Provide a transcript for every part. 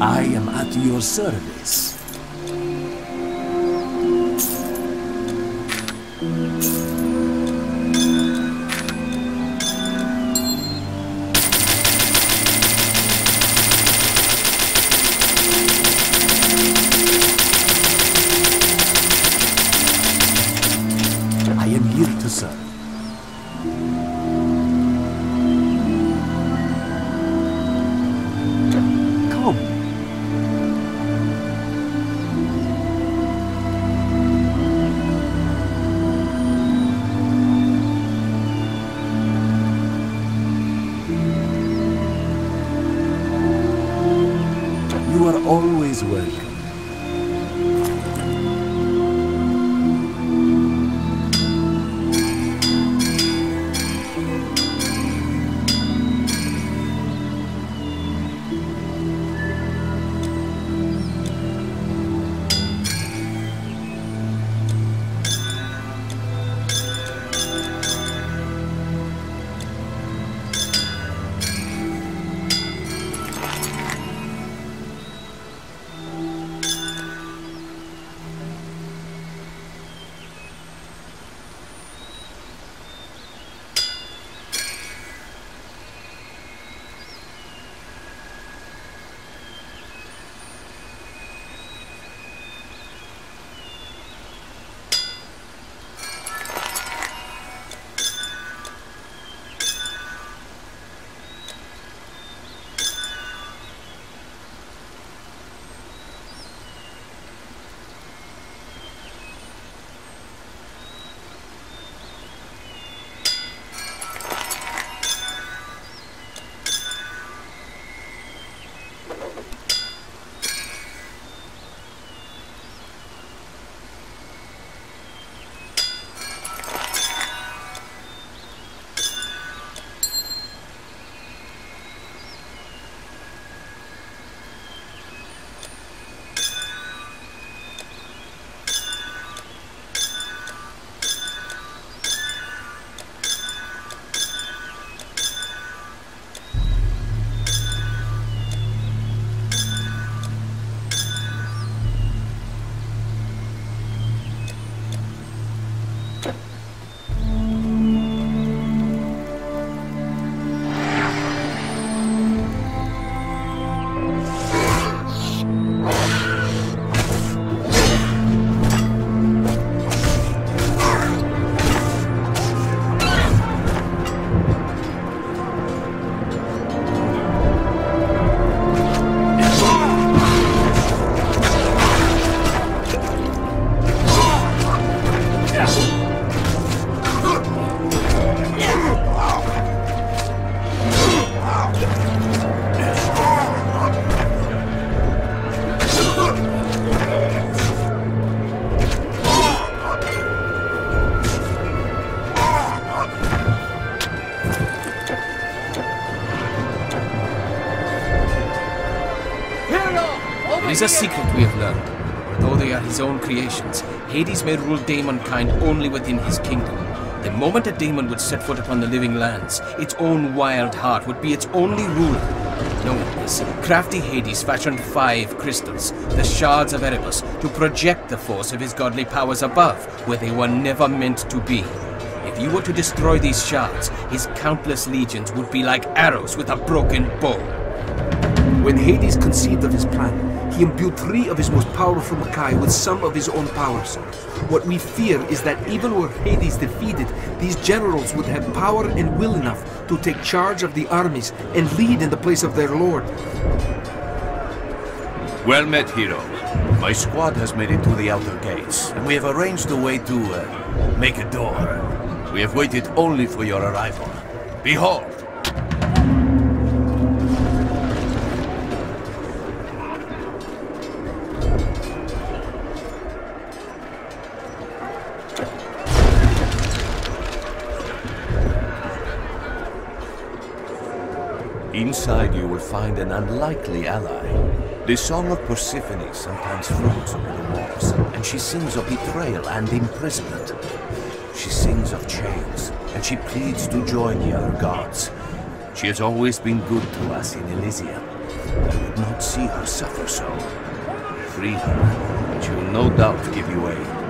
I am at your service. I am here to serve. There is a secret we have learned. Though they are his own creations, Hades may rule daemonkind only within his kingdom. The moment a daemon would set foot upon the living lands, its own wild heart would be its only ruler. Knowing this, crafty Hades fashioned five crystals, the shards of Erebus, to project the force of his godly powers above, where they were never meant to be. If you were to destroy these shards, his countless legions would be like arrows with a broken bow. When Hades conceived of his plan, he imbued three of his most powerful Machae with some of his own powers. What we fear is that even were Hades defeated, these generals would have power and will enough to take charge of the armies and lead in the place of their lord. Well met, hero. My squad has made it to the outer gates, and we have arranged a way to uh, make a door. We have waited only for your arrival. Behold! Inside you will find an unlikely ally. The song of Persephone sometimes floats over the walls, and she sings of betrayal and imprisonment. She sings of chains, and she pleads to join the other gods. She has always been good to us in Elysium. I would not see her suffer so. Free her, and she will no doubt give you aid.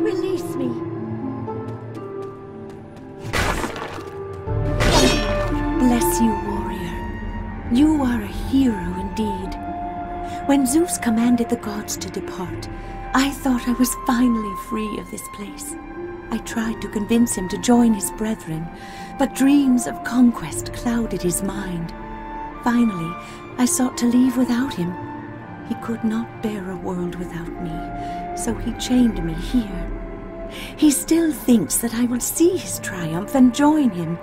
Release me. Bless you, warrior. You are a hero indeed. When Zeus commanded the gods to depart, I thought I was finally free of this place. I tried to convince him to join his brethren, but dreams of conquest clouded his mind. Finally, I sought to leave without him. He could not bear a world without me, so he chained me here. He still thinks that I will see his triumph and join him.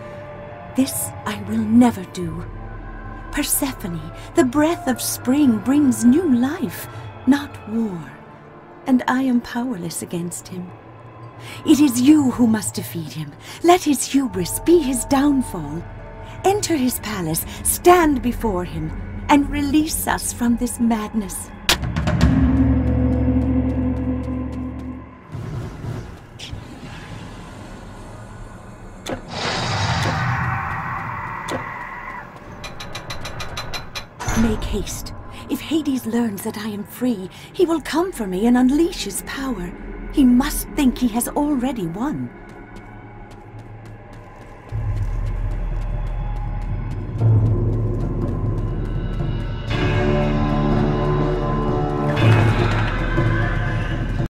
This I will never do. Persephone, the breath of spring brings new life, not war, and I am powerless against him. It is you who must defeat him. Let his hubris be his downfall. Enter his palace, stand before him, and release us from this madness. Make haste. If Hades learns that I am free, he will come for me and unleash his power. He must think he has already won.